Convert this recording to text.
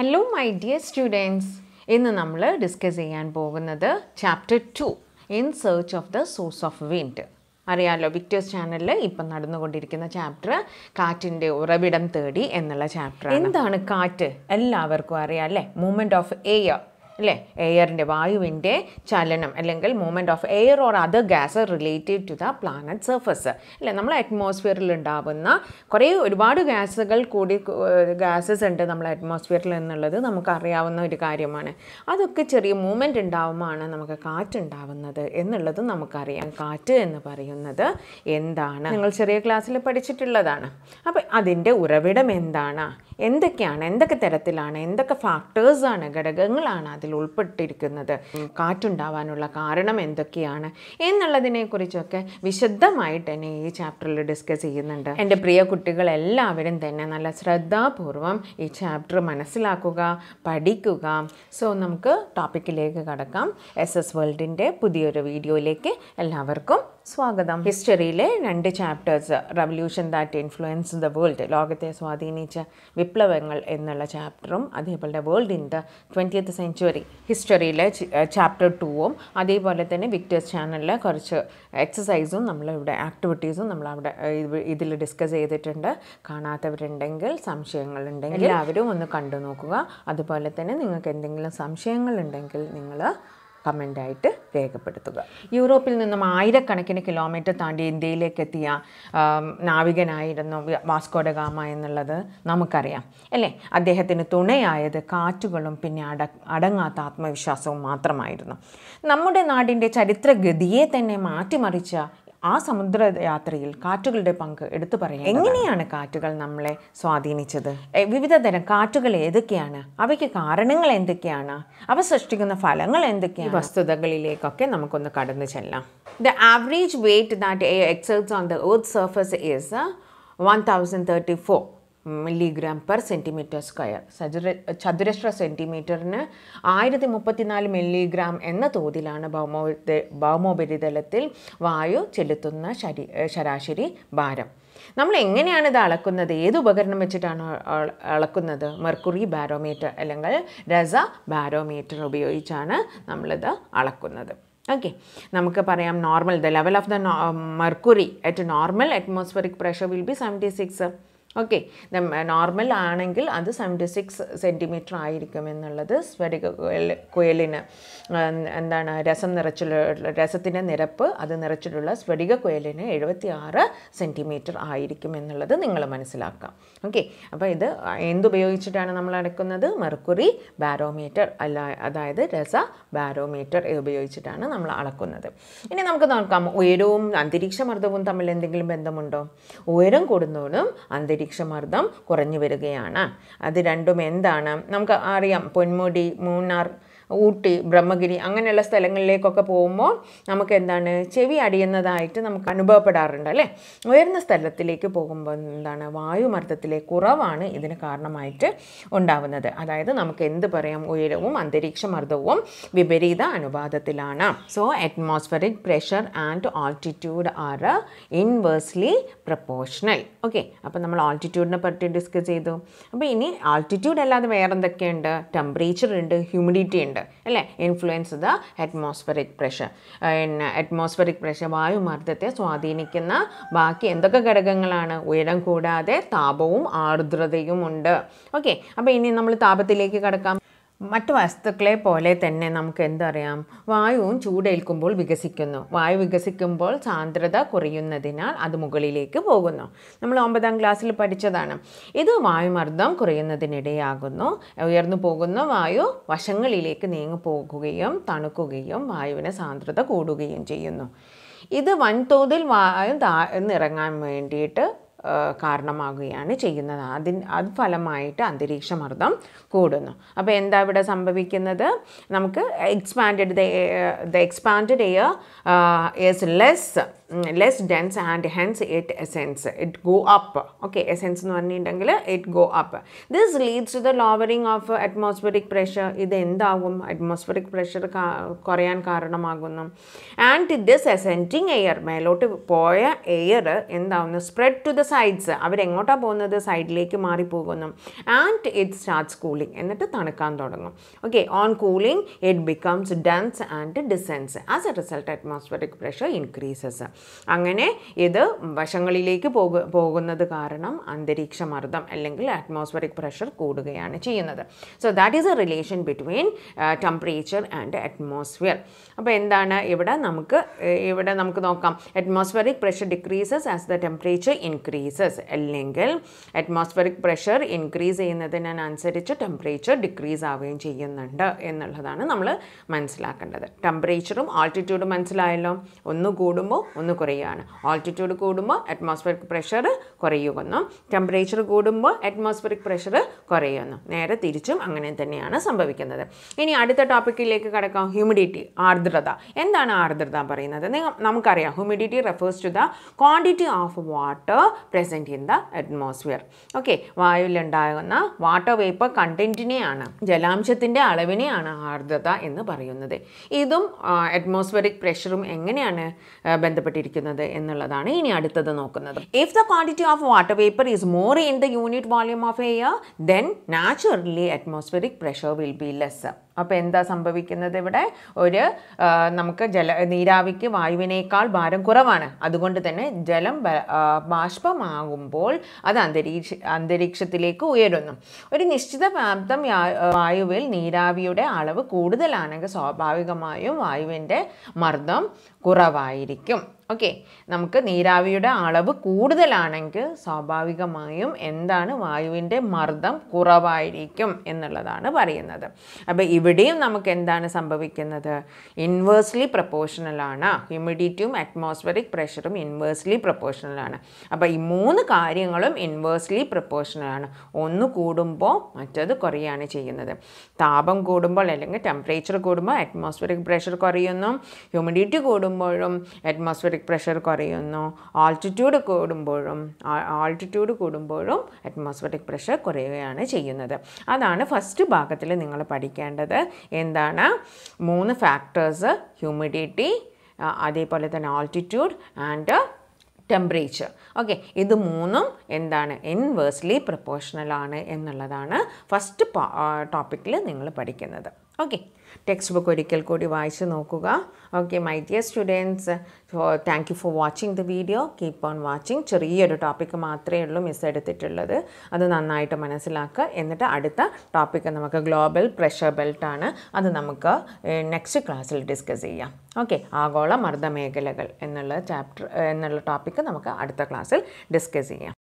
Hello my dear students ഇന്ന് നമ്മൾ discuss ചെയ്യാൻ പോകുന്നത് chapter two in search of the source of wind അറിയാമല്ലോ വിക്ടേഴ്സ് ചാനലിൽ ഇപ്പം നടന്നുകൊണ്ടിരിക്കുന്ന ചാപ്റ്റർ കാറ്റിന്റെ ഉറവിടം തേടി എന്നുള്ള ചാപ്റ്റർ എന്താണ് കാറ്റ്? എല്ലാവർക്കും അറിയാം അല്ലേ? മൂമെന്റ് ഓഫ് എയർ അല്ലേ? എയറിന്റെ വായുവിന്റെ ചലനം അല്ലെങ്കിൽ movement of air or other gas related to the planet surface അല്ലേ? നമ്മൾ അറ്റ്മോസ്ഫിയറിൽ ഉണ്ടാവുന്ന കുറേ ഒരുപാട് ഗ്യാസുകൾ കൂടി ഗ്യാസസ് ഉണ്ട് നമ്മൾ അറ്റ്മോസ്ഫിയറിൽ എന്നുള്ളത് നമുക്കറിയാവുന്ന ഒരു കാര്യമാണ്. അതൊക്കെ ചെറിയ മൂവ്മെന്റ് ഉണ്ടാവുമ്പോഴാണ് നമുക്ക് കാറ്റ് ഉണ്ടാവുന്നത് എന്നുള്ളത് നമുക്കറിയാം. കാറ്റ് എന്ന് പറയുന്നത് എന്താണ്? നിങ്ങൾ ചെറിയ ക്ലാസ്സിൽ പഠിച്ചിട്ടുള്ളതാണ്. അപ്പോൾ അതിന്റെ ഉറവിടം എന്താണ്? എന്തൊക്കെയാണ്? എന്തൊക്കെ തരത്തിലാണ്? എന്തൊക്കെ ഫാക്ടേഴ്സാണ് ഘടകങ്ങളാണ് അതിൽ ഉൾപ്പെട്ടിരിക്കുന്നത്. കാറ്റുണ്ടാവാനുള്ള കാരണം എന്തൊക്കെയാണ് എന്നുള്ളതിനെ കുറിച്ചൊക്കെ വിശദമായിട്ട് തന്നെ ഈ ചാപ്റ്ററിൽ ഡിസ്കസ് ചെയ്യുന്നുണ്ട്. എന്റെ പ്രിയ കുട്ടികൾ എല്ലാവരും തന്നെ നല്ല ശ്രദ്ധാപൂർവം ഈ ചാപ്റ്റർ മനസ്സിലാക്കുക പഠിക്കുക. സോ നമുക്ക് ടോപ്പിക്കിലേക്ക് കടക്കാം. എസ് എസ് വേൾഡിന്റെ പുതിയൊരു വീഡിയോയിലേക്ക് എല്ലാവർക്കും സ്വാഗതം. ഹിസ്റ്ററിയിലെ രണ്ട് chapters revolution that influence the world ലോകത്തെ സ്വാധീനിച്ച വിപ്ലവങ്ങൾ എന്നുള്ള ചാപ്റ്ററും അതേപോലെ world in the twentieth century ഹിസ്റ്ററിയിലെ chapter ടൂവും അതേപോലെ തന്നെ വിക്ടേഴ്സ് ചാനലിലെ കുറച്ച് എക്സസൈസും നമ്മളിവിടെ ആക്ടിവിറ്റീസും നമ്മളവിടെ ഇതിൽ ഡിസ്കസ് ചെയ്തിട്ടുണ്ട്. കാണാത്തവരുണ്ടെങ്കിൽ സംശയങ്ങളുണ്ടെങ്കിൽ എല്ലാവരും ഒന്ന് കണ്ടു നോക്കുക അതുപോലെ തന്നെ നിങ്ങൾക്ക് എന്തെങ്കിലും സംശയങ്ങളുണ്ടെങ്കിൽ നിങ്ങൾ കമന്റായിട്ട് രേഖപ്പെടുത്തുക. യൂറോപ്പിൽ നിന്നും ആയിരക്കണക്കിന് കിലോമീറ്റർ താണ്ടി ഇന്ത്യയിലേക്ക് എത്തിയ നാവികനായിരുന്നു വാസ്കോഡഗാമ എന്നുള്ളത് നമുക്കറിയാം. അല്ലേ? അദ്ദേഹത്തിന് തുണയായത് കാറ്റുകളും പിന്നെ അട അടങ്ങാത്ത ആത്മവിശ്വാസവും മാത്രമായിരുന്നു. നമ്മുടെ നാടിന്റെ ചരിത്രഗതിയെ തന്നെ മാറ്റിമറിച്ച ആ സമുദ്ര യാത്രയിൽ കാറ്റുകളുടെ പങ്ക് എടുത്തു പറയാം എങ്ങനെയാണ് കാറ്റുകൾ നമ്മളെ സ്വാധീനിച്ചത്? വിവിധ തരം കാറ്റുകൾ ഏതൊക്കെയാണ്? അവയ്ക്ക് കാരണങ്ങൾ എന്തൊക്കെയാണ്? അവ സൃഷ്ടിക്കുന്ന ഫലങ്ങൾ എന്തൊക്കെയാണ്? വസ്തുതകളിലേക്കൊക്കെ നമുക്കൊന്ന് കടന്നു ചെല്ലാം. The average weight that exerts on the earth surface is one thousand thirty four milligram per centimetre square ചതുര ചതുരശ്ര സെന്റിമീറ്ററിന് ആയിരത്തി മുപ്പത്തിനാല് മില്ലിഗ്രാം എന്ന തോതിലാണ് ഭൗമോ ഭൗമോപരിതലത്തിൽ വായു ചെലുത്തുന്ന ശരി ശരാശരി ഭാരം. നമ്മൾ എങ്ങനെയാണ് ഇത് അളക്കുന്നത്? ഏത് ഉപകരണം വെച്ചിട്ടാണ് അളക്കുന്നത്? മെർക്കുറി ബാരോമീറ്റർ അല്ലെങ്കിൽ രസ ബാരോമീറ്റർ ഉപയോഗിച്ചാണ് നമ്മളിത് അളക്കുന്നത്. ഓക്കെ. നമുക്ക് പറയാം normal. The level of the mercury at normal atmospheric pressure will be seventy six. Okay normal ആണെങ്കിൽ അത് സെവന്റി സിക്സ് സെന്റിമീറ്റർ ആയിരിക്കും എന്നുള്ളത് സ്വരിക കുയലിന് എന്താണ് രസം നിറച്ചുള്ള രസത്തിന്റെ നിരപ്പ് അത് നിറച്ചിട്ടുള്ള സ്വരിക കുയലിന് എഴുപത്തി ആറ് സെന്റിമീറ്റർ ആയിരിക്കും എന്നുള്ളത് നിങ്ങൾ മനസ്സിലാക്കാം. ഓക്കെ അപ്പോൾ ഇത് എന്തുപയോഗിച്ചിട്ടാണ് നമ്മൾ അടക്കുന്നത്? മെർക്കുറി ബാരോമീറ്റർ അല്ല അതായത് രസ ബാരോമീറ്റർ ഉപയോഗിച്ചിട്ടാണ് നമ്മൾ അളക്കുന്നത്. ഇനി നമുക്ക് നോക്കാം. ഉയരവും അന്തരീക്ഷ മർദ്ദവും തമ്മിൽ എന്തെങ്കിലും ബന്ധമുണ്ടോ? ഉയരം കൂടുന്നതോടും അന്തരീക്ഷമർദ്ദം കുറഞ്ഞു വരികയാണ്. അത് രണ്ടും എന്താണ്? നമുക്ക് അറിയാം. പൊന്മുടി മൂന്നാർ ഊട്ടി ബ്രഹ്മഗിരി അങ്ങനെയുള്ള സ്ഥലങ്ങളിലേക്കൊക്കെ പോകുമ്പോൾ നമുക്ക് എന്താണ് ചെവി അടിയുന്നതായിട്ട് നമുക്ക് അനുഭവപ്പെടാറുണ്ട് അല്ലേ? ഉയർന്ന സ്ഥലത്തിലേക്ക് പോകുമ്പോൾ എന്താണ് വായുമർദ്ദത്തിലെ കുറവാണ് ഇതിന് കാരണമായിട്ട് ഉണ്ടാവുന്നത്. അതായത് നമുക്ക് എന്ത് പറയാം? ഉയരവും അന്തരീക്ഷ മർദ്ദവും വിപരീത അനുപാതത്തിലാണ്. So atmospheric pressure and altitude are inversely proportional okay അപ്പോൾ നമ്മൾ ആൾട്ടിറ്റ്യൂഡിനെ പറ്റി ഡിസ്കസ് ചെയ്തു. അപ്പോൾ ഇനി ആൾട്ടിറ്റ്യൂഡ് അല്ലാതെ വേറെ എന്തൊക്കെയുണ്ട് ടെമ്പറേച്ചർ ഉണ്ട് ഹ്യൂമിഡിറ്റി ഉണ്ട്. അല്ലേ? Influence the atmospheric pressure atmospheric pressure വായുമർദ്ദത്തെ സ്വാധീനിക്കുന്ന ബാക്കി എന്തൊക്കെ ഘടകങ്ങളാണ്? ഉയരം കൂടാതെ താപവും ആർദ്രതയും ഉണ്ട്. ഓക്കെ അപ്പോൾ ഇനി നമ്മൾ താപത്തിലേക്ക് കടക്കാം. മറ്റു വസ്തുക്കളെ പോലെ തന്നെ നമുക്ക് എന്തറിയാം? വായുവും ചൂടേൽക്കുമ്പോൾ വികസിക്കുന്നു. വായു വികസിക്കുമ്പോൾ സാന്ദ്രത കുറയുന്നതിനാൽ അത് മുകളിലേക്ക് പോകുന്നു. നമ്മൾ ഒമ്പതാം ക്ലാസ്സിൽ പഠിച്ചതാണ്. ഇത് വായുമർദ്ദം കുറയുന്നതിനിടയാകുന്നു. ഉയർന്നു പോകുന്ന വായു വശങ്ങളിലേക്ക് നീങ്ങി പോകുകയും തണുക്കുകയും വായുവിന് സാന്ദ്രത കൂടുകയും ചെയ്യുന്നു. ഇത് വൻതോതിൽ വായു താഴ്ന്നിറങ്ങാൻ വേണ്ടിയിട്ട് കാരണമാകുകയാണ് ചെയ്യുന്നത്. അതിന് അത് ഫലമായിട്ട് അന്തരീക്ഷമർദ്ദം കൂടുന്നു. അപ്പോൾ എന്താ ഇവിടെ സംഭവിക്കുന്നത്? നമുക്ക് expanded the expanded air is less less dense and hence it ascends it go up okay ascends എന്ന് പറഞ്ഞിട്ടുണ്ടെങ്കിൽ it go up this leads to the lowering of atmospheric pressure ഇത് എന്താകും? അറ്റ്മോസ്ഫിയറിക് പ്രഷർ കുറയാൻ കാരണമാകുന്നു. ആൻഡ് ദിസ് എസെന്റിങ് എയർ മേലോട്ട് പോയ air എന്താവുന്നു? Spread to the sides അവരെങ്ങോട്ടാണ് പോകുന്നത്? സൈഡിലേക്ക് മാറിപ്പോകുന്നു. ആൻഡ് ഇറ്റ് സ്റ്റാർട്ട്സ് കൂളിംഗ് എന്നിട്ട് തണുക്കാൻ തുടങ്ങും. Okay on cooling it becomes dense and descends as a result atmospheric pressure increases അങ്ങനെ ഇത് വശങ്ങളിലേക്ക് പോക പോകുന്നത് കാരണം അന്തരീക്ഷ മർദ്ദം അല്ലെങ്കിൽ അറ്റ്മോസ്ഫറിക് പ്രഷർ കൂടുകയാണ് ചെയ്യുന്നത്. So that is a relation between temperature and atmosphere അപ്പോൾ എന്താണ് ഇവിടെ നമുക്ക് ഇവിടെ നമുക്ക് നോക്കാം. Atmospheric pressure decreases as the temperature increases അല്ലെങ്കിൽ അറ്റ്മോസ്ഫറിക് പ്രഷർ ഇൻക്രീസ് ചെയ്യുന്നതിനനുസരിച്ച് ടെമ്പറേച്ചർ ഡിക്രീസ് ആവുകയും ചെയ്യുന്നുണ്ട് എന്നുള്ളതാണ് നമ്മൾ മനസ്സിലാക്കേണ്ടത്. ടെമ്പറേച്ചറും ആൾട്ടിറ്റ്യൂഡും മനസ്സിലായല്ലോ? ഒന്ന് കൂടുമ്പോൾ ഒന്ന് കുറയുകയാണ്. ആൾട്ടിറ്റ്യൂഡ് കൂടുമ്പോൾ അറ്റ്മോസ്ഫിയറിക് പ്രഷർ കുറയുന്നു. ടെമ്പറേച്ചർ കൂടുമ്പോൾ അറ്റ്മോസ്ഫിയറിക് പ്രഷർ കുറയുന്നു. നേരെ തിരിച്ചും അങ്ങനെ തന്നെയാണ് സംഭവിക്കുന്നത്. ഇനി അടുത്ത ടോപ്പിക്കിലേക്ക് കടക്കാം. ഹ്യൂമിഡിറ്റി ആർദ്രത. എന്താണ് ആർദ്രത പറയുന്നത്? നമുക്കറിയാം. Humidity refers to the quantity of water present in the atmosphere okay വായുവിലുണ്ടാകുന്ന water vapour കണ്ടന്റിനെയാണ് ജലാംശത്തിന്റെ അളവിനെയാണ് ആർദ്രത എന്ന് പറയുന്നത്. ഇതും അറ്റ്മോസ്ഫിയറിക് പ്രഷറും എങ്ങനെയാണ് ആ, ബന്ധപ്പെട്ടിരിക്കുന്നത് എന്നുള്ളതാണ് ഇനി അടുത്തത് നോക്കുന്നത്. If the quantity of water vapour is more in the unit volume of air then naturally atmospheric pressure will be less അപ്പോൾ എന്താ സംഭവിക്കുന്നത് ഇവിടെ? ഒരു നമുക്ക് ജല നീരാവിക്ക് വായുവിനേക്കാൾ ഭാരം കുറവാണ്. അതുകൊണ്ട് തന്നെ ജലം ബാഷ്പമാകുമ്പോൾ അത് അന്തരീക്ഷ അന്തരീക്ഷത്തിലേക്ക് ഉയരുന്നു. ഒരു നിശ്ചിത വ്യാപ്തം വായുവിൽ നീരാവിയുടെ അളവ് കൂടുതലാണെങ്കിൽ സ്വാഭാവികമായും വായുവിന്റെ മർദ്ദം കുറവായിരിക്കും. ഓക്കെ. നമുക്ക് നീരാവിയുടെ അളവ് കൂടുതലാണെങ്കിൽ സ്വാഭാവികമായും എന്താണ്? വായുവിന്റെ മർദ്ദം കുറവായിരിക്കും എന്നുള്ളതാണ് പറയുന്നത്. അപ്പോൾ ഇവിടെയും നമുക്ക് എന്താണ് സംഭവിക്കുന്നത് ഇൻവേഴ്സ്ലി പ്രപ്പോർഷണലാണ് ഹ്യൂമിഡിറ്റിയും അറ്റ്മോസ്ഫറിക് പ്രഷറും ഇൻവേഴ്സ്ലി പ്രപ്പോർഷണലാണ് അപ്പോൾ ഈ മൂന്ന് കാര്യങ്ങളും ഇൻവേഴ്സ്ലി പ്രപ്പോർഷണലാണ് ഒന്ന് കൂടുമ്പോൾ മറ്റത് കുറയാണ് ചെയ്യുന്നത്. താപം കൂടുമ്പോൾ അല്ലെങ്കിൽ ടെമ്പറേച്ചർ കൂടുമ്പോൾ അറ്റ്മോസ്ഫിയറിക് പ്രഷർ കുറയുന്നു. ഹ്യൂമിഡിറ്റി കൂടുമ്പോഴും അറ്റ്മോസ്ഫിയറിക് പ്രഷർ കുറയുന്നു. ആൾട്ടിറ്റ്യൂഡ് കൂടുമ്പോഴും ആൾട്ടിറ്റ്യൂഡ് കൂടുമ്പോഴും അറ്റ്മോസ്ഫിയറിക് പ്രഷർ കുറയുകയാണ് ചെയ്യുന്നത്. അതാണ് ഫസ്റ്റ് ഭാഗത്തിൽ നിങ്ങൾ പഠിക്കേണ്ടത്. എന്താണ്? മൂന്ന് ഫാക്ടേഴ്സ് ഹ്യൂമിഡിറ്റി അതേപോലെ തന്നെ ആൾട്ടിറ്റ്യൂഡ് ആൻഡ് ടെമ്പറേച്ചർ ഓക്കെ ഇത് മൂന്നും എന്താണ്? ഇൻവേഴ്സ്ലി പ്രപ്പോർഷണൽ ആണ് എന്നുള്ളതാണ് ഫസ്റ്റ് ടോപ്പിക്കിൽ നിങ്ങൾ പഠിക്കുന്നത്. ഓക്കെ ടെക്സ്റ്റ് ബുക്ക് ഒരിക്കൽ കൂടി വായിച്ച് നോക്കുക. Okay my dear students thank you for watching the video keep on watching ചെറിയൊരു ടോപ്പിക്ക് മാത്രമേ ഉള്ളൂ മിസ് എടുത്തിട്ടുള്ളത്. അത് നന്നായിട്ട് മനസ്സിലാക്കുക. എന്നിട്ട് അടുത്ത ടോപ്പിക്ക് നമുക്ക് ഗ്ലോബൽ പ്രഷർ ബെൽറ്റാണ് അത് നമുക്ക് നെക്സ്റ്റ് ക്ലാസ്സിൽ ഡിസ്കസ് ചെയ്യാം. ഓക്കെ ആഗോള മർദ്ദമേഖലകൾ എന്നുള്ള ചാപ്റ്റർ എന്നുള്ള ടോപ്പിക്ക് നമുക്ക് അടുത്ത ക്ലാസ്സിൽ ഡിസ്കസ് ചെയ്യാം.